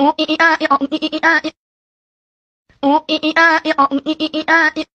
おいあいおいあい。おいあいおいあい。おいあい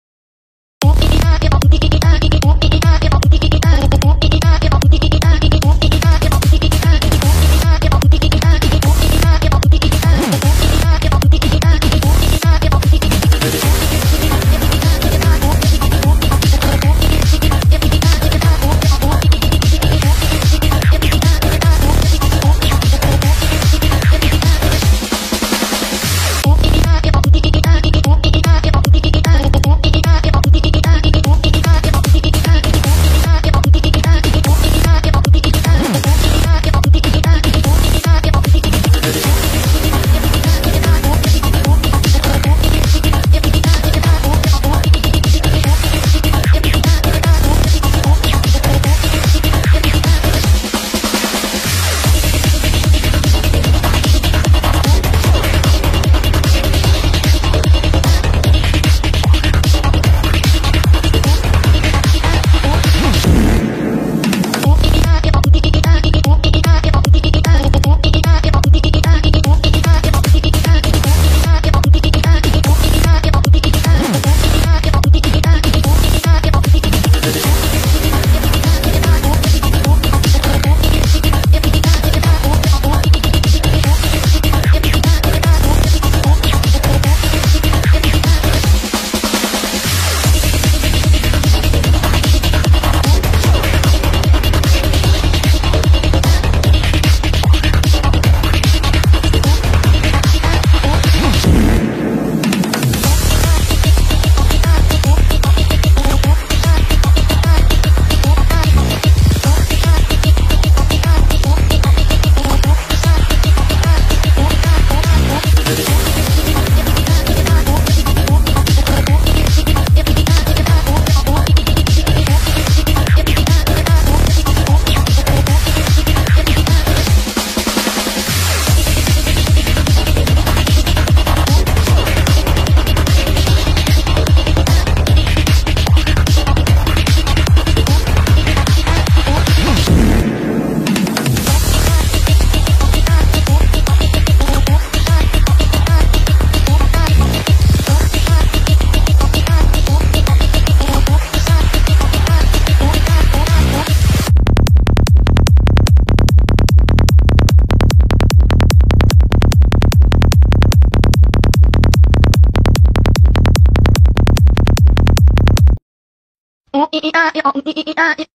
おいあい。